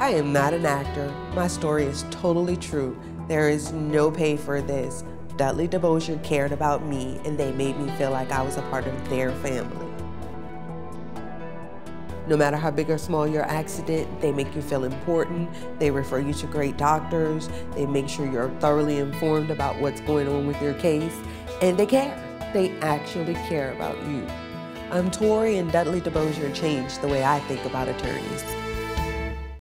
I am not an actor. My story is totally true. There is no pay for this. Dudley DeBosier cared about me and they made me feel like I was a part of their family. No matter how big or small your accident, they make you feel important. They refer you to great doctors. They make sure you're thoroughly informed about what's going on with your case. And they care. They actually care about you. I'm Tori and Dudley DeBosier changed the way I think about attorneys.